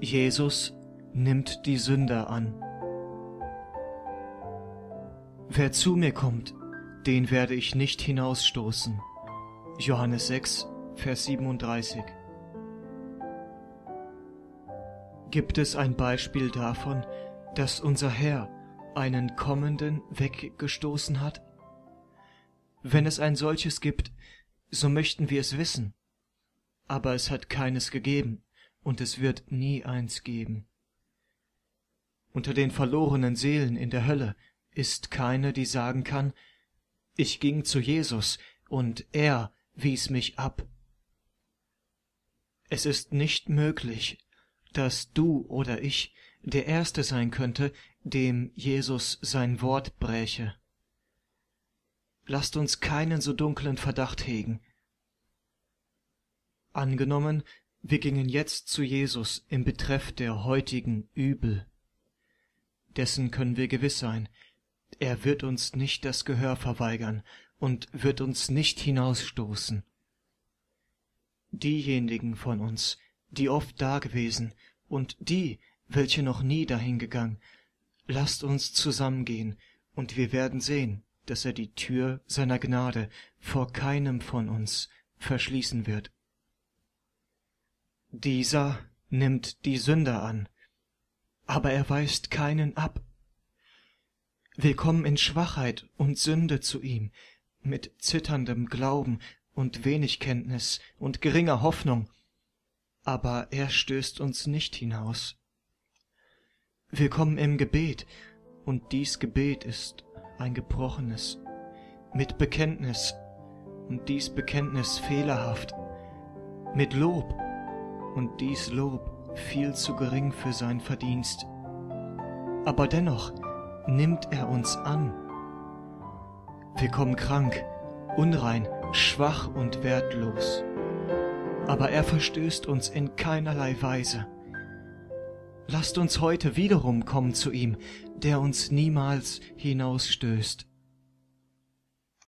Jesus nimmt die Sünder an. Wer zu mir kommt, den werde ich nicht hinausstoßen. Johannes 6, Vers 37. Gibt es ein Beispiel davon, dass unser Herr einen Kommenden weggestoßen hat? Wenn es ein solches gibt, so möchten wir es wissen. Aber es hat keines gegeben, und es wird nie eins geben. Unter den verlorenen Seelen in der Hölle ist keine, die sagen kann, ich ging zu Jesus, und er wies mich ab. Es ist nicht möglich, dass du oder ich der Erste sein könnte, dem Jesus sein Wort bräche. Lasst uns keinen so dunklen Verdacht hegen. Angenommen, wir gingen jetzt zu Jesus im Betreff der heutigen Übel. Dessen können wir gewiss sein, er wird uns nicht das Gehör verweigern und wird uns nicht hinausstoßen. Diejenigen von uns, die oft dagewesen und die, welche noch nie dahingegangen, lasst uns zusammengehen, und wir werden sehen, dass er die Tür seiner Gnade vor keinem von uns verschließen wird. Dieser nimmt die Sünder an, aber er weist keinen ab. Willkommen in Schwachheit und Sünde zu ihm, mit zitterndem Glauben und wenig Kenntnis und geringer Hoffnung, aber er stößt uns nicht hinaus. Willkommen im Gebet, und dies Gebet ist ein gebrochenes, mit Bekenntnis, und dies Bekenntnis fehlerhaft, mit Lob, und dies Lob viel zu gering für sein Verdienst. Aber dennoch nimmt er uns an. Wir kommen krank, unrein, schwach und wertlos aber er verstößt uns in keinerlei Weise. Lasst uns heute wiederum kommen zu ihm, der uns niemals hinausstößt.